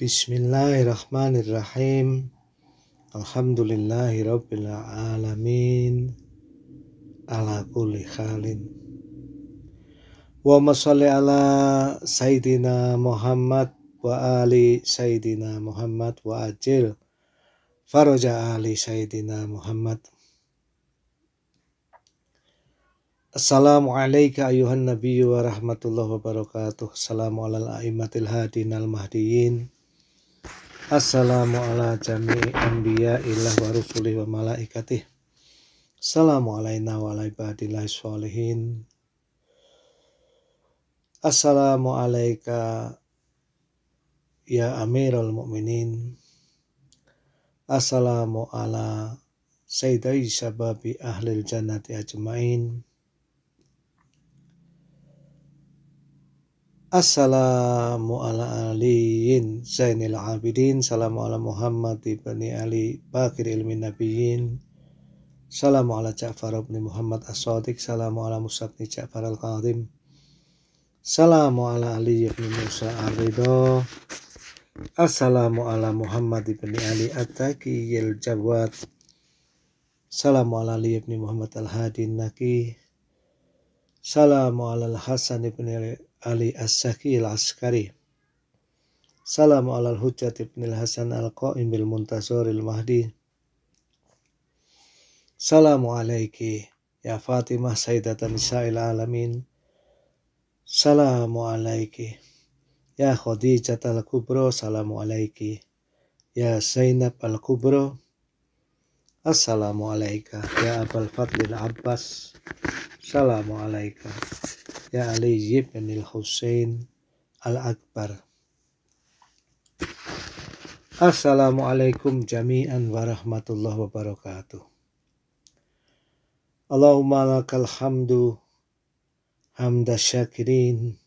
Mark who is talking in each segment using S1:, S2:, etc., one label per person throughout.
S1: Bismillahirrahmanirrahim. Alhamdulillahirabbil alamin. Ala kulli halin. Wa masalli ala Sayyidina Muhammad wa ali Sayyidina Muhammad wa ajil faraja ali Sayyidina Muhammad. Assalamualaikum ayuhan nabiyyu wa rahmatullahi wa barakatuh. Assalamu ala al-a'immatil hadin al-mahdiyin. Assalamu ala jami'i anbiya ilah wa rusulih wa malaikatih. Wa sholihin. Ya amirul mu'minin. Assalamu ala sayyidai sababi ahlil jannati ajmain. Assalamu ala aliyin Zainil Abidin. Assalamu ala Muhammad ibni Ali Bakir ilmi Nabiyin Assalamu ala Ja'far ibn Muhammad As-Sadiq. Assalamu ala Musa ibn Ja'far Al-Qadim. Assalamu ala Ali ibn Musa Al-Ridho Assalamu ala Muhammad ibn Ali At-Taqi Al-Jawad Assalamu ala Ali ibn Muhammad Al-Hadi Naki Assalamu ala Al-Hasan ibn Ali As-Saki Al-Askari Salamu ala al-Hujjat ibn al-Hasan al-Qa'im bil Muntazor al-Mahdi Salamu alaiki ya Fatimah Sayyidatan Nisa'il Alamin. Salamu alaiki ya Khadijat al-Kubro Salamu alaiki ya Zainab al-Kubro Assalamu alaika ya Abul Fadlil Abbas. Assalamu alaika ya Ali ibn al-Husain al-Akbar. Assalamualaikum jami'an warahmatullahi wabarakatuh. Allahumma lakal hamdu hamda syakirin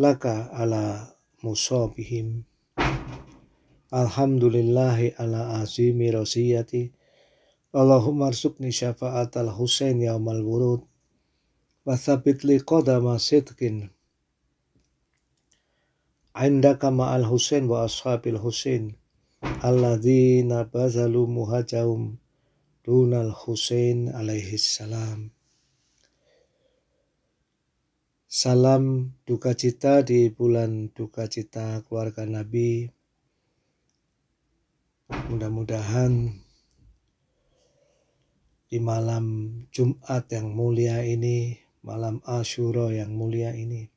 S1: laka ala musabihim Alhamdulillahi ala azimi rasiyati Allahumma arsukni syafa'at al-Husain yaumal wurud Wathabit li qadama sidqin. Indaka ma'al Husain wa ashabil Husain. Alladzina bazalu muhajahum Dunal Husain alaihi salam. Salam duka cita di bulan duka cita keluarga Nabi. Mudah-mudahan di malam Jumat yang mulia ini malam Ashura yang mulia ini.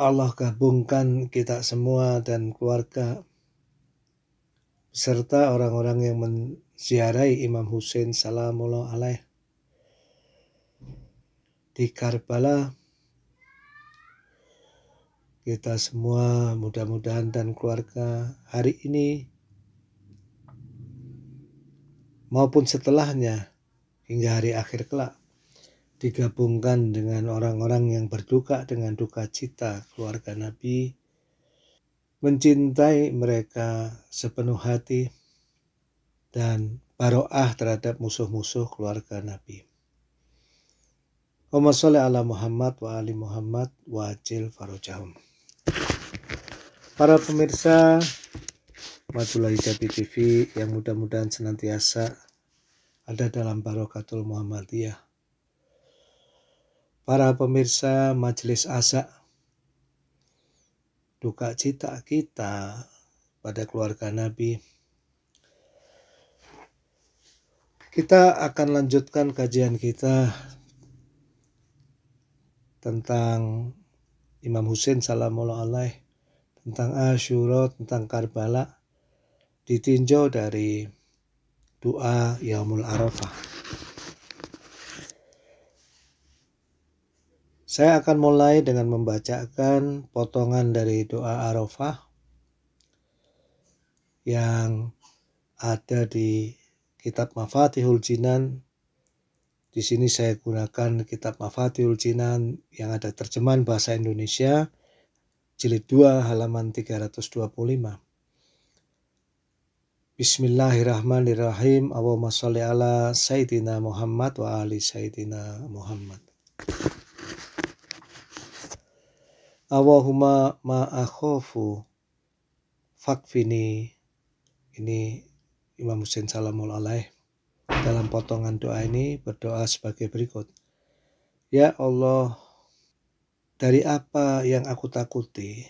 S1: Allah gabungkan kita semua dan keluarga serta orang-orang yang menziarahi Imam Hussein salamullah alaih di Karbala kita semua mudah-mudahan dan keluarga hari ini maupun setelahnya hingga hari akhir kelak digabungkan dengan orang-orang yang berduka dengan duka cita keluarga Nabi mencintai mereka sepenuh hati dan baroah terhadap musuh-musuh keluarga Nabi. Allahumma sholli ala Muhammad wa ali Muhammad wa ajil farojahum. Para pemirsa Madula Hijabi TV yang mudah-mudahan senantiasa ada dalam Barokatul Muhammadiyah. Para pemirsa Majelis Asa, duka cita kita pada keluarga Nabi. Kita akan lanjutkan kajian kita tentang Imam Husain salamullah alaih, tentang Ashura, tentang Karbala, ditinjau dari doa Yaumul Arafah. Saya akan mulai dengan membacakan potongan dari doa Arafah yang ada di kitab Mafatihul Jinan. Di sini saya gunakan kitab Mafatihul Jinan yang ada terjemahan bahasa Indonesia jilid 2 halaman 325. Bismillahirrahmanirrahim. Allahumma sholli ala Sayyidina Muhammad wa ali Sayyidina Muhammad. Allahumma ma'akhofu fakfini ini Imam Husain salamul alaih dalam potongan doa ini berdoa sebagai berikut Ya Allah dari apa yang aku takuti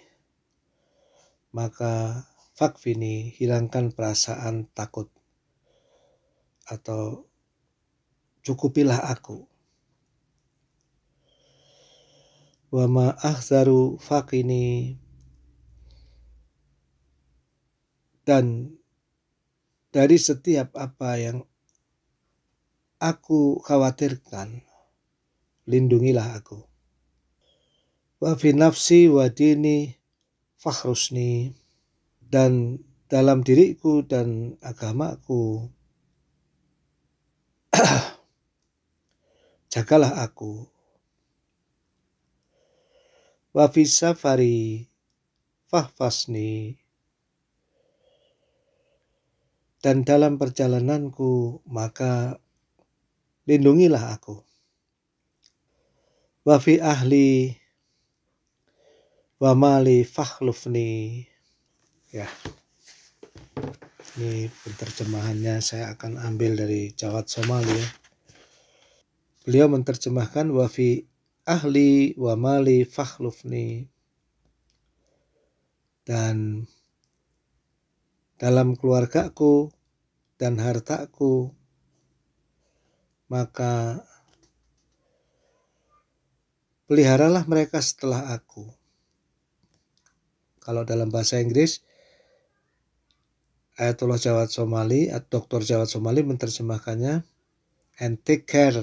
S1: maka fakfini hilangkan perasaan takut. Atau cukupilah aku. Wa ma ahzaru faqini dan dari setiap apa yang aku khawatirkan lindungilah aku. Wa fi nafsi wa dini dan dalam diriku dan agamaku jagalah aku. Wa fi safari fahfasni. Dan dalam perjalananku maka lindungilah aku. Wa fi ahli wa mali fakhlufni ya. Ini penterjemahannya saya akan ambil dari Jawat Somali ya. Beliau menerjemahkan wa fi ahli wa mali fakhlufni. Dan dalam keluargaku dan hartaku maka peliharalah mereka setelah aku. Kalau dalam bahasa Inggris Ayatullah Jawad Somali atau Dr. Jawad Somali menerjemahkannya and take care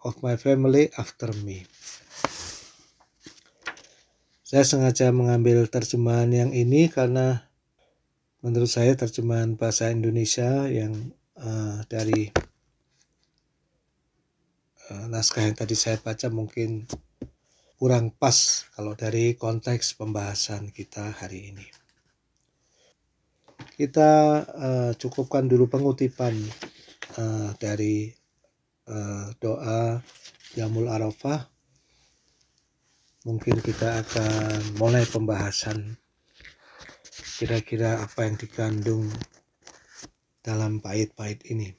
S1: of my family after me. Saya sengaja mengambil terjemahan yang ini karena menurut saya terjemahan bahasa Indonesia yang uh, dari uh, naskah yang tadi saya baca mungkin kurang pas kalau dari konteks pembahasan kita hari ini. Kita uh, cukupkan dulu pengutipan uh, dari uh, doa Yamul Arafah mungkin kita akan mulai pembahasan kira-kira apa yang dikandung dalam bait-bait ini.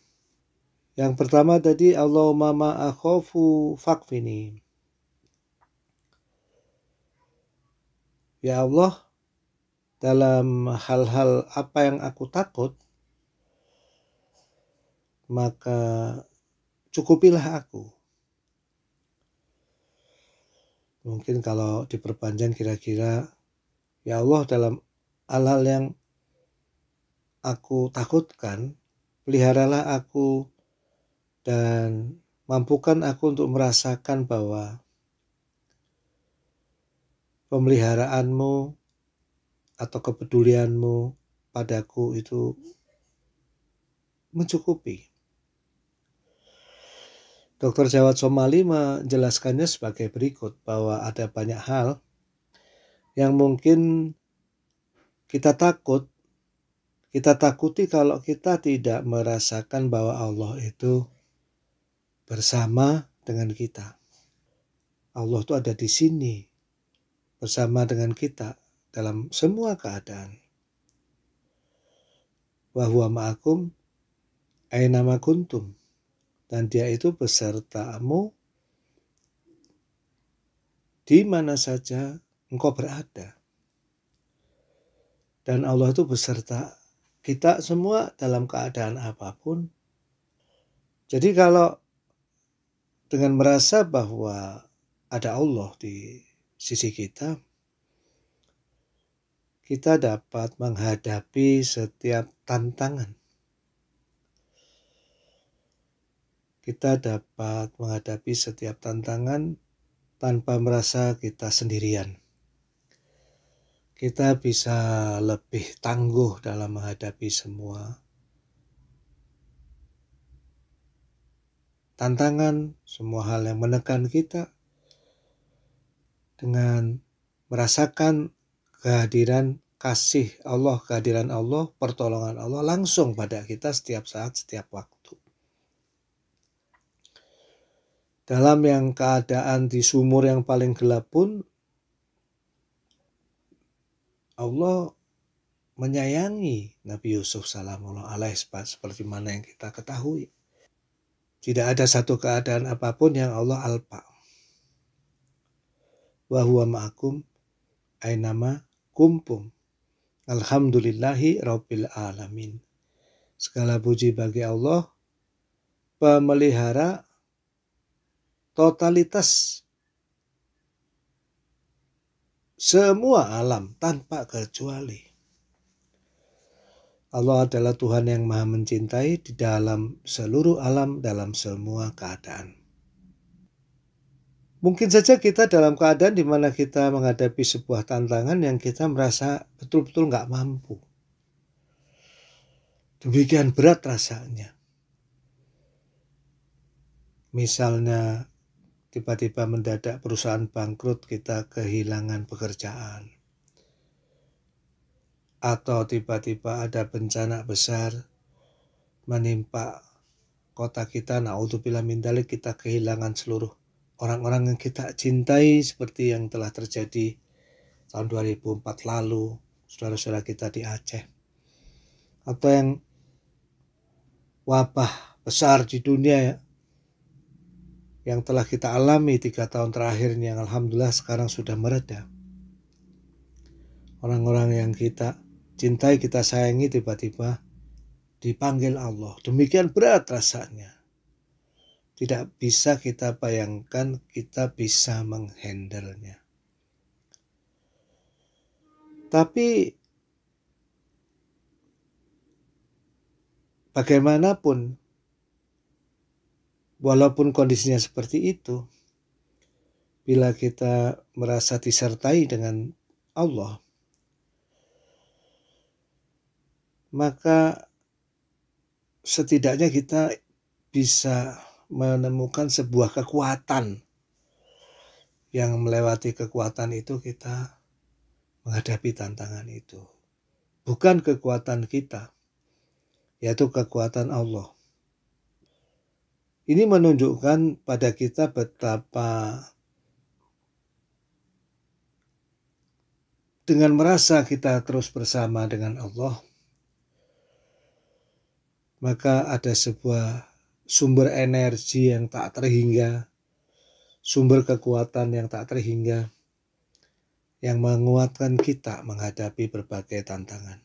S1: Yang pertama tadi Allahumma ma'akhofu fakfini. Ya Allah, dalam hal-hal apa yang aku takut, maka cukupilah aku. Mungkin kalau diperpanjang kira-kira, ya Allah dalam hal-hal yang aku takutkan, peliharalah aku dan mampukan aku untuk merasakan bahwa pemeliharaanmu atau kepedulianmu padaku itu mencukupi. Dokter Jawad Somali menjelaskannya sebagai berikut bahwa ada banyak hal yang mungkin kita takut, kita takuti kalau kita tidak merasakan bahwa Allah itu bersama dengan kita. Allah itu ada di sini bersama dengan kita dalam semua keadaan. Wahwa ma'akum aina kuntum dan dia itu besertamu di mana saja engkau berada. Dan Allah itu beserta kita semua dalam keadaan apa pun. Jadi kalau dengan merasa bahwa ada Allah di sisi kita, kita dapat menghadapi setiap tantangan kita dapat menghadapi setiap tantangan tanpa merasa kita sendirian. Kita bisa lebih tangguh dalam menghadapi semua tantangan, semua hal yang menekan kita dengan merasakan kehadiran kasih Allah, kehadiran Allah, pertolongan Allah langsung pada kita setiap saat, setiap waktu. Dalam yang keadaan di sumur yang paling gelap pun, Allah menyayangi Nabi Yusuf salamullah alaih seperti mana yang kita ketahui. Tidak ada satu keadaan apa pun yang Allah alpa. Wahuwa ma'akum ainama kumpum. Alhamdulillahi rabbil alamin. Segala puji bagi Allah, pemelihara totalitas semua alam tanpa kecuali. Allah adalah Tuhan yang Maha Mencintai di dalam seluruh alam, dalam semua keadaan. Mungkin saja kita dalam keadaan di mana kita menghadapi sebuah tantangan yang kita merasa betul-betul nggak mampu. Demikian berat rasanya. Misalnya tiba-tiba mendadak perusahaan bangkrut kita kehilangan pekerjaan atau tiba-tiba ada bencana besar menimpa kota kita naudzubillah min dalik kita kehilangan seluruh orang-orang yang kita cintai seperti yang telah terjadi tahun 2004 lalu saudara-saudara kita di Aceh atau yang wabah besar di dunia ya yang telah kita alami tiga tahun terakhir ini yang alhamdulillah sekarang sudah mereda. Orang-orang yang kita cintai, kita sayangi tiba-tiba dipanggil Allah. Demikian berat rasanya. Tidak bisa kita bayangkan kita bisa menghandlenya. Tapi bagaimanapun Walaupun kondisinya seperti itu, bila kita merasa disertai dengan Allah, maka setidaknya kita bisa menemukan sebuah kekuatan yang melewati kekuatan itu kita menghadapi tantangan itu. Bukan kekuatan kita, yaitu kekuatan Allah. Ini menunjukkan pada kita betapa dengan merasa kita terus bersama dengan Allah, maka ada sebuah sumber energi yang tak terhingga, sumber kekuatan yang tak terhingga, yang menguatkan kita menghadapi berbagai tantangan.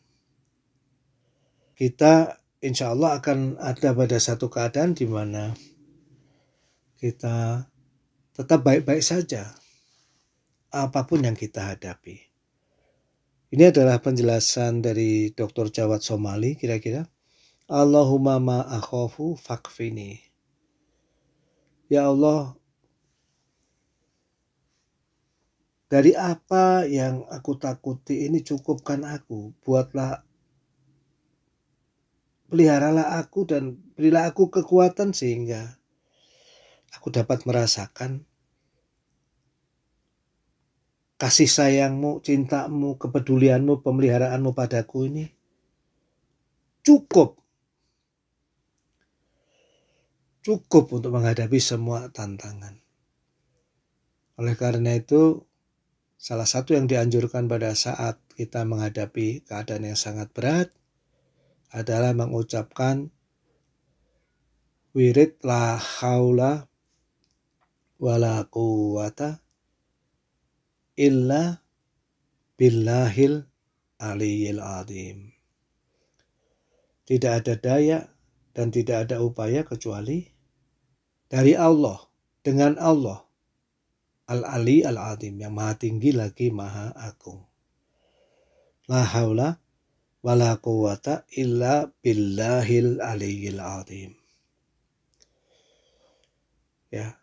S1: Kita insya Allah akan ada pada satu keadaan di mana kita tetap baik-baik saja apa pun yang kita hadapi. Ini adalah penjelasan dari Dr. Jawad Somali kira-kira. Allahumma ma akhafu fakfini. Ya Allah, dari apa yang aku takuti ini cukupkan aku. Buatlah peliharalah aku dan berilah aku kekuatan sehingga aku dapat merasakan kasih sayangmu, cintamu, kepedulianmu, pemeliharaanmu padaku ini cukup. Cukup untuk menghadapi semua tantangan. Oleh karena itu, salah satu yang dianjurkan pada saat kita menghadapi keadaan yang sangat berat adalah mengucapkan wirid la haula wala quwata illa billahil aliyil adim. Tidak ada daya dan tidak ada upaya kecuali dari Allah, dengan Allah. Al-Ali al-Adim yang maha tinggi lagi maha agung. La haula wala quwata illa billahil aliyil adim. Ya,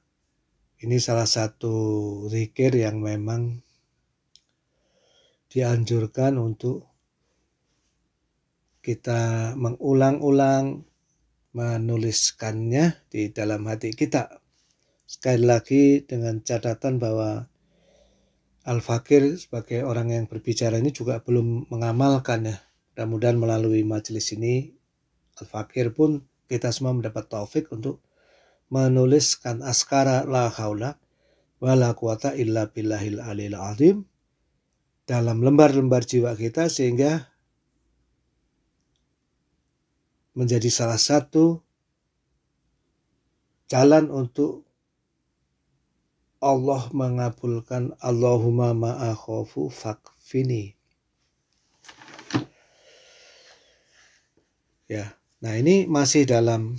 S1: ini salah satu zikir yang memang dianjurkan untuk kita mengulang-ulang menuliskannya di dalam hati kita. Sekali lagi dengan catatan bahwa Al-Fakir sebagai orang yang berbicara ini juga belum mengamalkan ya. Mudah-mudahan melalui majelis ini Al-Fakir pun kita semua mendapat taufik untuk menuliskan askara la haula wa la quwata illa billahil alil azim dalam lembar-lembar jiwa kita sehingga menjadi salah satu jalan untuk Allah mengabulkan Allahumma ma'akhofu fakfini. Ya, nah ini masih dalam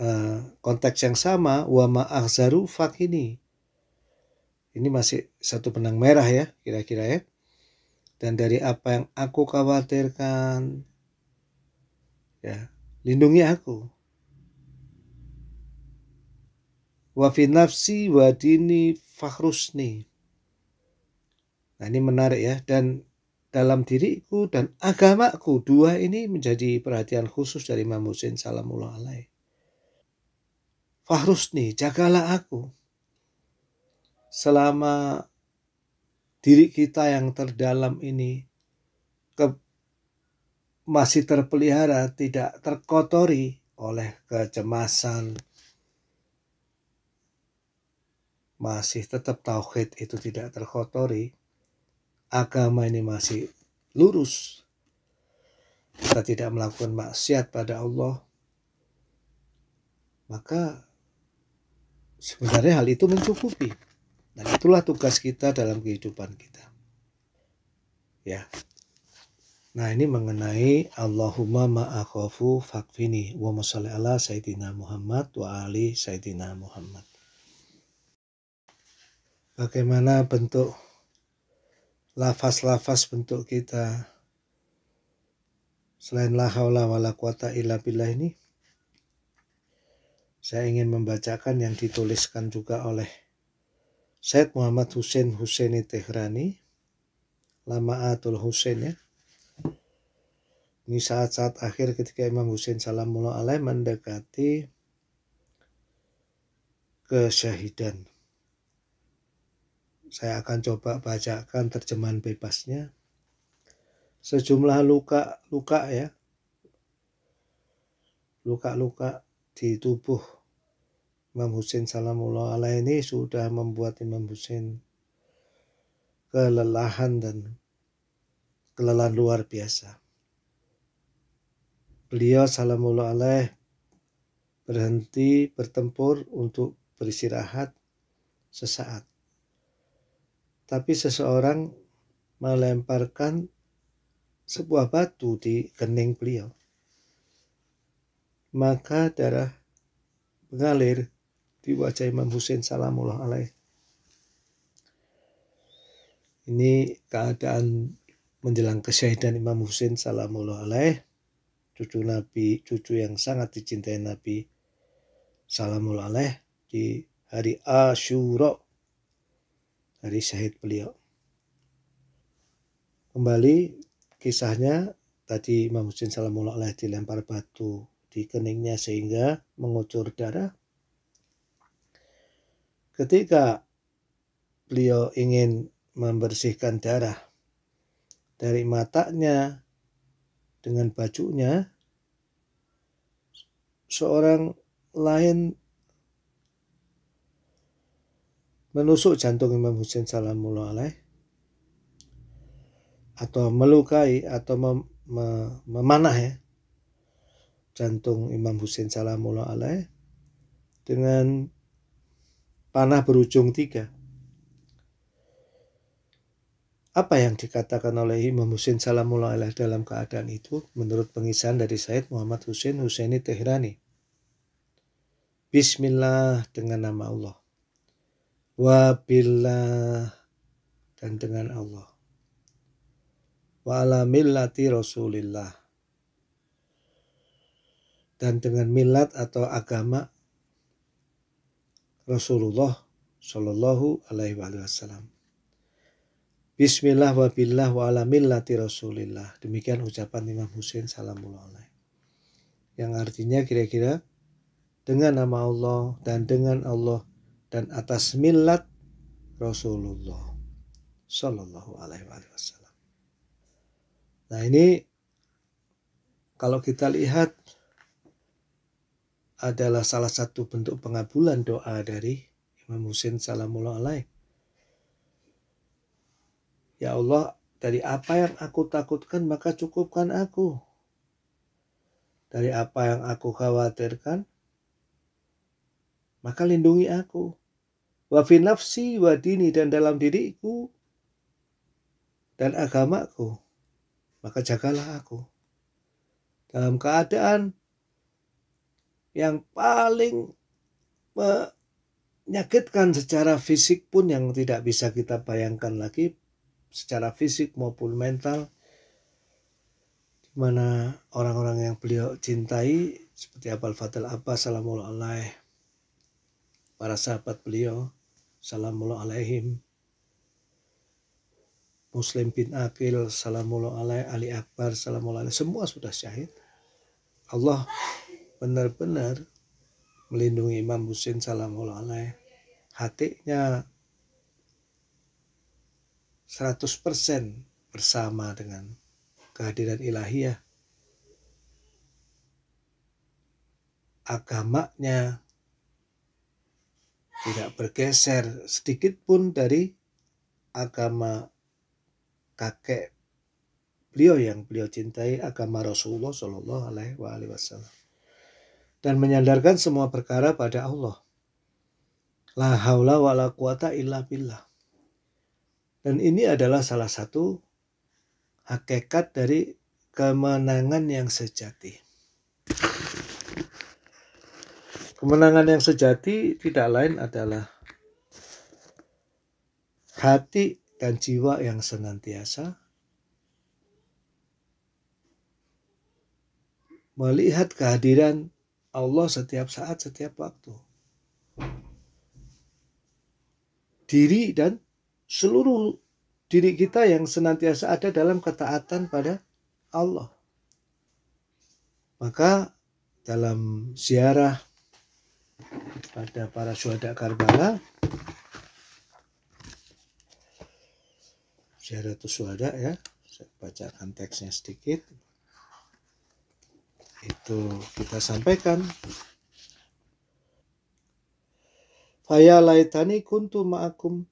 S1: uh, konteks yang sama wa ma'akhzaru fakini ini masih satu benang merah ya kira-kira ya dan dari apa yang aku khawatirkan ya lindungi aku. Wa fi nafsi wa dini fakhrusni. Nah ini menarik ya. Dan dalam diriku dan agamaku dua ini menjadi perhatian khusus dari Imam Husain salamullah alaih. Fahrusni, jagalah aku. Selama diri kita yang terdalam ini ke, masih terpelihara, tidak terkotori oleh kecemasan, masih tetap tauhid itu tidak terkotori, agama ini masih lurus, kita tidak melakukan maksiat pada Allah, maka sebenarnya hal itu mencukupi. Dan itulah tugas kita dalam kehidupan kita. Ya. Nah ini mengenai Allahumma ma'akhafu fakfini. Wa masalli ala Sayyidina Muhammad wa ali Sayyidina Muhammad. Bagaimana bentuk lafaz-lafaz bentuk kita? Selain la haula wala quwata illa billah ini saya ingin membacakan yang dituliskan juga oleh Said Muhammad Hussein Husaini Tehrani Atul Hussein ya ini saat-saat akhir ketika Imam Hussein salamullah alaih mendekati kesyahidan. Saya akan coba bacakan terjemahan bebasnya. Sejumlah luka-luka ya. Luka-luka di tubuh Imam Husain salamullah alaih ini sudah membuat Imam Husain kelelahan dan kelelahan luar biasa. Beliau salamullah alaih berhenti bertempur untuk beristirahat sesaat. Tapi seseorang melemparkan sebuah batu di kening beliau. Maka darah mengalir di wajah Imam Husain salamullah alaih. Ini keadaan menjelang kesyahidan Imam Husain salamullah alaih. Cucu Nabi, cucu yang sangat dicintai Nabi salamullah alaih di hari Ashura, hari syahid beliau. Kembali kisahnya tadi Imam Husain salamullah alaih dilempar batu di keningnya sehingga mengucur darah Ketika beliau ingin membersihkan darah dari matanya dengan bajunya, seorang lain menusuk jantung Imam Husain salamullah alaih atau melukai atau mem, mem, memanah ya jantung Imam Husain salamullah alaih dengan panah berujung tiga. Apa yang dikatakan oleh Imam Husain Salamullah dalam keadaan itu menurut pengisahan dari Said Muhammad Husain Husaini Tehrani. Bismillah dengan nama Allah. Wabillah dan dengan Allah. Wa ala millati Rasulillah. Dan dengan milat atau agama Rasulullah Shallallahu Alaihi Wasallam. Bismillah wa billah wa ala millati Rasulillah. Demikian ucapan Imam Husain salamullah alaih. Yang artinya kira-kira dengan nama Allah dan dengan Allah dan atas millat Rasulullah Shallallahu Alaihi Wasallam. Nah ini kalau kita lihat adalah salah satu bentuk pengabulan doa dari Imam Husain salamullah alaih. Ya Allah, dari apa yang aku takutkan maka cukupkan aku. Dari apa yang aku khawatirkan maka lindungi aku. Wa fi nafsi wa dini dan dalam diriku dan agamaku maka jagalah aku. Dalam keadaan yang paling menyakitkan secara fisik pun yang tidak bisa kita bayangkan lagi secara fisik maupun mental di mana orang-orang yang beliau cintai seperti Abul Fadl Abbas salamullah alaih para sahabat beliau salamullah alaihim Muslim bin Akil salamullah alaih Ali Akbar salamullah alaih semua sudah syahid. Allah benar-benar melindungi Imam Husin salamullah alaih. Hatinya 100% bersama dengan kehadiran ilahiyah. Agamanya tidak bergeser sedikit pun dari agama kakek beliau yang beliau cintai agama Rasulullah Shallallahu Alaihi Wasallam dan menyandarkan semua perkara pada Allah. La haula wa la quwata illa billah. Dan ini adalah salah satu hakikat dari kemenangan yang sejati. Kemenangan yang sejati tidak lain adalah hati dan jiwa yang senantiasa melihat kehadiran Allah setiap saat, setiap waktu. Diri dan seluruh diri kita yang senantiasa ada dalam ketaatan pada Allah. Maka dalam ziarah pada para syuhada Karbala ziarah syuhada ya saya bacakan teksnya sedikit itu kita sampaikan Faya laitani kuntu ma'akum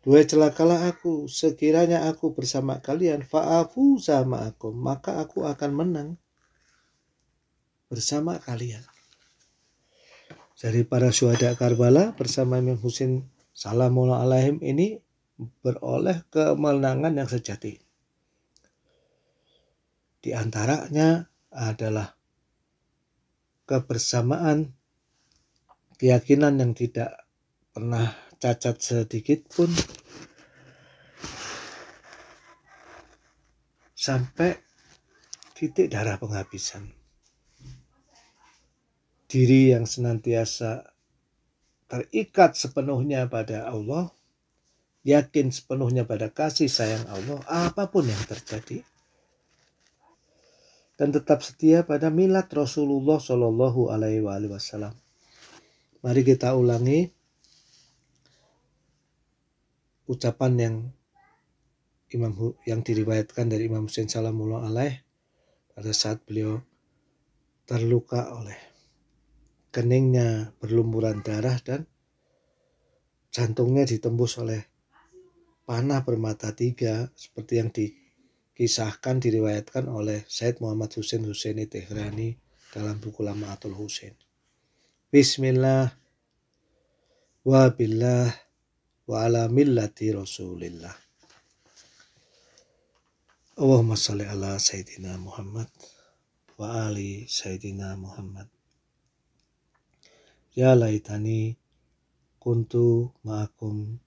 S1: Dua celakalah aku, sekiranya aku bersama kalian, fa'afu sama aku, maka aku akan menang bersama kalian. Dari para syuhada Karbala bersama Imam Husin salamullah alaihim ini beroleh kemenangan yang sejati. Di antaranya adalah kebersamaan keyakinan yang tidak pernah cacat sedikit pun sampai titik darah penghabisan. Diri yang senantiasa terikat sepenuhnya pada Allah, yakin sepenuhnya pada kasih sayang Allah, apa pun yang terjadi, dan tetap setia pada milat Rasulullah Shallallahu Alaihi Wasallam. Mari kita ulangi ucapan yang Imam yang diriwayatkan dari Imam Husain salamullah alaih pada saat beliau terluka oleh keningnya berlumuran darah dan jantungnya ditembus oleh panah bermata tiga seperti yang dikisahkan diriwayatkan oleh Said Muhammad Husain Husaini Tehrani dalam buku Lama Atul Husain. Bismillah wabillah wa ala millati rasulillah. Allahumma salli ala Sayyidina Muhammad wa ali Sayyidina Muhammad. Ya laitani kuntu ma'akum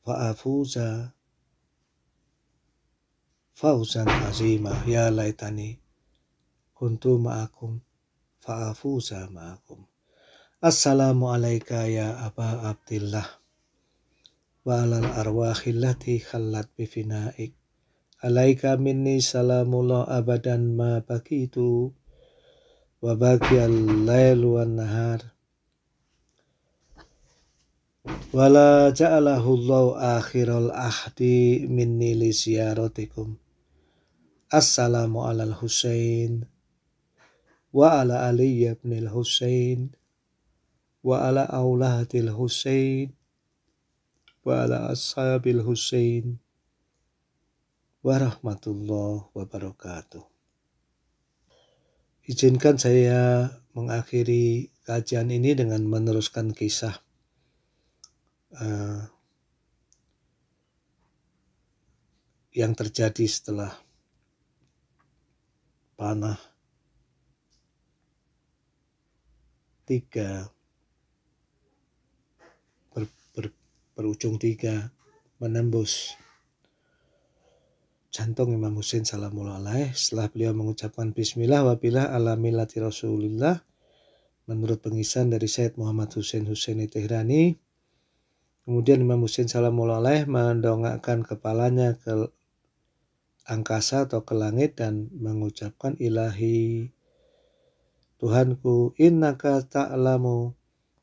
S1: fa'afuza fauzan azimah ya laitani kuntu ma'akum fa'afuza ma'akum. Assalamu ya Aba Abdillah wa alal arwahillati khallat bifinaik alaika minni salamullah abadan ma bakitu wa baki al-lail wan nahar wala ja'alahu Allah akhiral ahdi minni li assalamu alal Husain wa ala Ali ibn al-Husain Husain wa Husain warahmatullahi wabarakatuh. Izinkan saya mengakhiri kajian ini dengan meneruskan kisah uh, yang terjadi setelah panah tiga berujung tiga menembus. Jantung Imam Husain salamullah setelah beliau mengucapkan bismillah wabillah ala rasulillah. Menurut pengisan dari Syed Muhammad Husain Husaini Tehrani kemudian Imam Husain salamullah alaih mendongakkan kepalanya ke angkasa atau ke langit dan mengucapkan ilahi Tuhanku, innaka ta'lamu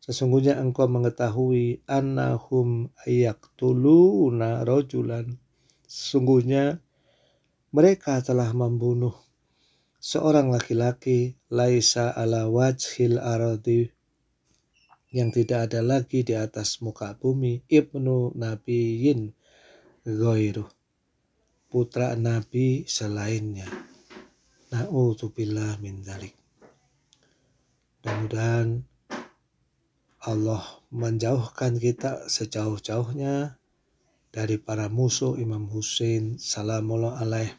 S1: sesungguhnya engkau mengetahui annahum ayaktuluna rojulan. Sesungguhnya mereka telah membunuh seorang laki-laki laisa ala wajhil aradi yang tidak ada lagi di atas muka bumi ibnu nabiyin ghairu putra nabi selainnya. Na'udzubillah min dzalik Mudah-mudahan Allah menjauhkan kita sejauh-jauhnya dari para musuh Imam Husain salamullah alaih.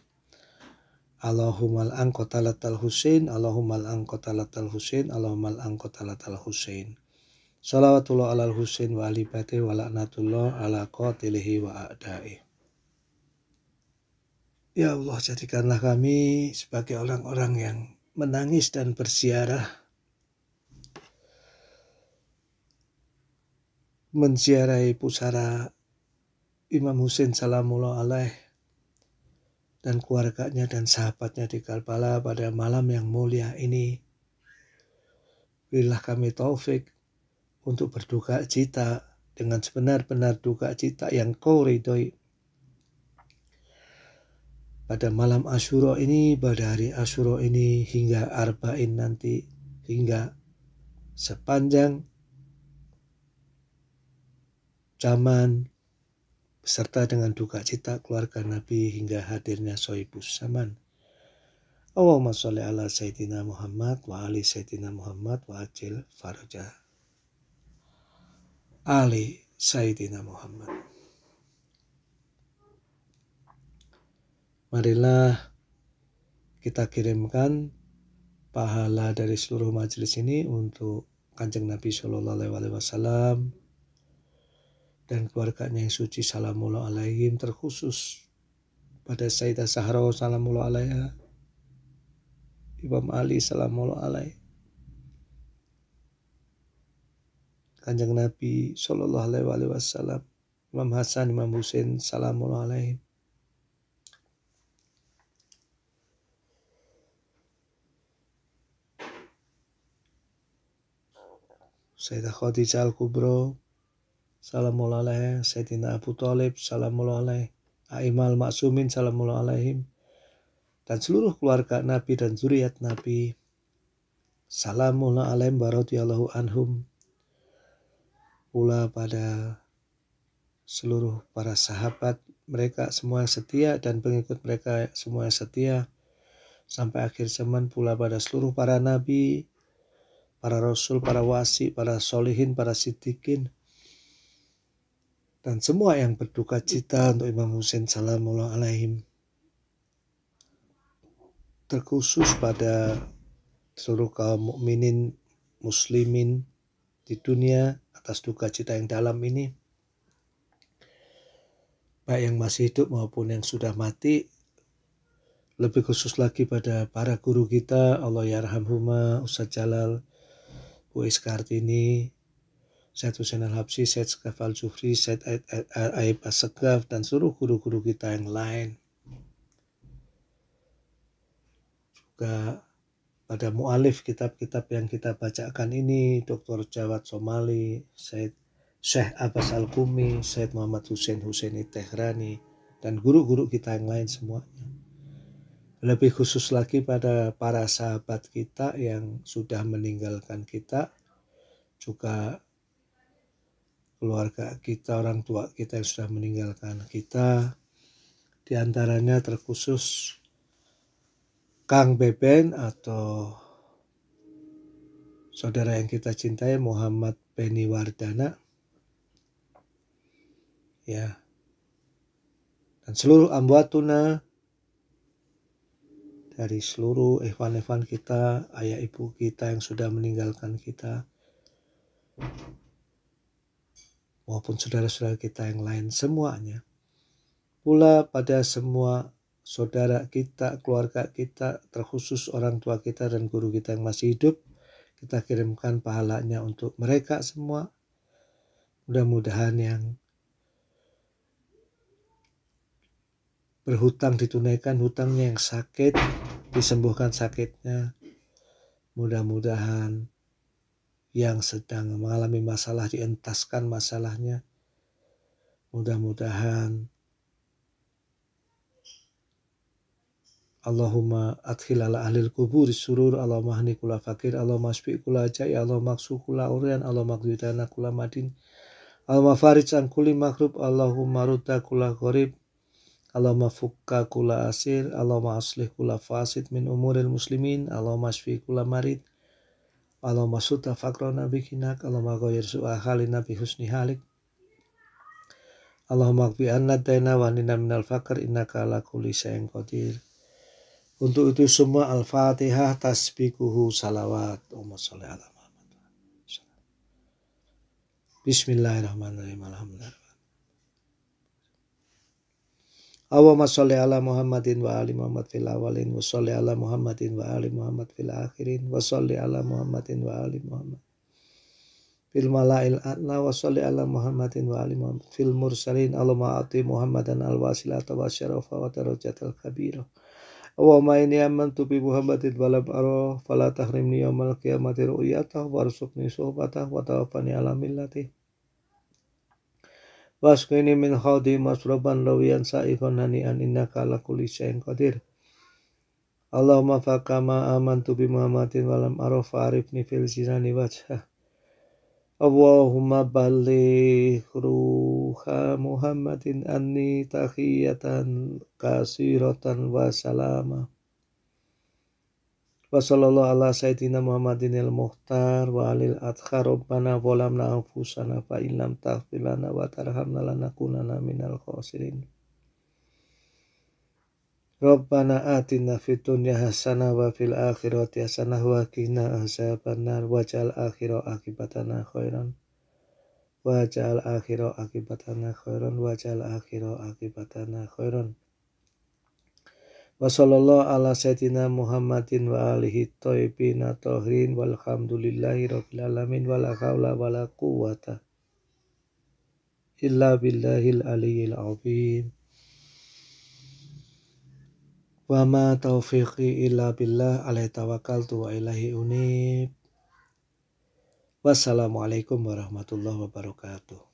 S1: Allahumma al-anqotalatal Husain Allahumma al-anqotalatal Husain Allahumma al-anqotalatal Husain Salawatullah ala Husain wa ali wa laknatullah ala qatilihi wa a'dai Ya Allah jadikanlah kami sebagai orang-orang yang menangis dan bersiarah menziarahi pusara Imam Husain salamullah alaih dan keluarganya dan sahabatnya di Karbala pada malam yang mulia ini. Berilah kami taufik untuk berduka cita dengan sebenar-benar duka cita yang kau ridhoi. Pada malam Asyura ini, pada hari Asyura ini hingga Arba'in nanti, hingga sepanjang zaman beserta dengan duka cita keluarga Nabi hingga hadirnya Soibus Zaman. Allahumma sholli ala Sayyidina Muhammad wa ali Sayyidina Muhammad wa ajil faraja. Ali Sayyidina Muhammad. Marilah kita kirimkan pahala dari seluruh majelis ini untuk kanjeng Nabi Shallallahu Alaihi Wasallam dan keluarganya yang suci salamullah alaihim terkhusus pada Sayyidah Sahra salamullah alaiha. Imam Ali salamullah alaih Kanjeng Nabi Shallallahu alaihi wasallam Imam Hasan Imam Husain salamullah alaihim Sayyidah Khadijah Al-Kubro salamullah alaih Sayyidina Abu Talib salamullah Aimal Maksumin salamullah dan seluruh keluarga Nabi dan zuriat Nabi. Salamullah alaihim baradiyallahu anhum. Pula pada seluruh para sahabat mereka semua yang setia dan pengikut mereka semua yang setia. Sampai akhir zaman pula pada seluruh para nabi, para rasul, para wasi, para solihin, para sidikin, dan semua yang berduka cita untuk Imam Husain salamullah alaihim. Terkhusus pada seluruh kaum mukminin muslimin di dunia atas duka cita yang dalam ini. Baik yang masih hidup maupun yang sudah mati lebih khusus lagi pada para guru kita Allah yarhamhuma Ustaz Jalal Bu Iskartini Syed Hussein Al-Habsi, Syed Sekaf Al-Jufri, Syed Aib As-Sekaf, dan seluruh guru-guru kita yang lain. Juga pada mu'alif kitab-kitab yang kita bacakan ini, Dr. Jawad Somali, Syed Syekh Abbas Al-Kumi, Syed Muhammad Hussein Husaini Tehrani, dan guru-guru kita yang lain semuanya. Lebih khusus lagi pada para sahabat kita yang sudah meninggalkan kita, juga keluarga kita, orang tua kita yang sudah meninggalkan kita. Di antaranya terkhusus Kang Beben atau saudara yang kita cintai Muhammad Beni Wardana. Ya. Dan seluruh amwatuna dari seluruh evan-evan kita, ayah ibu kita yang sudah meninggalkan kita, maupun saudara-saudara kita yang lain semuanya. Pula pada semua saudara kita, keluarga kita, terkhusus orang tua kita dan guru kita yang masih hidup, kita kirimkan pahalanya untuk mereka semua. Mudah-mudahan yang berhutang ditunaikan hutangnya yang sakit, disembuhkan sakitnya. Mudah-mudahan yang sedang mengalami masalah dientaskan masalahnya. Mudah-mudahan Allahumma adkhil ala ahlil kubur surur Allahumma mahni kula fakir Allahumma asfi kula jai Allahumma maksu kula urian Allahumma qdidana kula madin Allahumma farij an kulli makrub Allahumma rutta kula gharib Allahumma fukka kula asir Allahumma aslih kula fasid min umuril muslimin Allahumma asfi kula marid Allahumma suta fakrona bikinak Allahumma ghayyir su'a halina bi husni halik. Allahumma qbi anna daina wa nina minal fakr innaka ala kulli syai'in qadir. Untuk itu semua Al-Fatihah tasbikuhu salawat. Allahumma sholli ala Bismillahirrahmanirrahim. Alhamdulillah Allahumma sholli ala Muhammadin wa ali Muhammad fil awalin wa sholli ala Muhammadin wa ali Muhammad fil akhirin wa sholli ala Muhammadin wa ali Muhammad fil malail a'la wa sholli ala Muhammadin wa ali Muhammad fil mursalin. Allahumma ati Muhammadan al wasilata wa syarafa wa darajatal kabira Allahumma inni amantu bi Muhammadin wa lam ara fala tahrimni yaumal qiyamati ru'yatah warzuqni wa tawaffani ala Waskini min khawdi masroban lawiyan sa'ifan hani'an innaka ala kulli syai'in qadir. Allahumma fakama amantu bi Muhammadin walam araf arifni fil jinani wajhah. Allahumma balligh ruha Muhammadin anni tahiyatan kasiratan wa sallallahu ala sayyidina Muhammadin al-muhtar wa alil adkhar rabbana walamna anfusana fa illam taghfir lana wa tarhamna lanakunana minal khasirin. Rabbana atina fid dunya hasanah wa fil akhirati hasanah wa qina azabannar waj'al akhira akibatana khairan waj'al akhira akibatana khairan waj'al akhira akibatana khairan Wa ala sayyidina Muhammadin wa alihi thayyibin tahirin walhamdulillahi rabbil alamin wala haula wala quwata illa billahil aliyyil azim. Wa ma taufiqi illa billah alaihi tawakkaltu wa unib. Wassalamualaikum warahmatullahi wabarakatuh.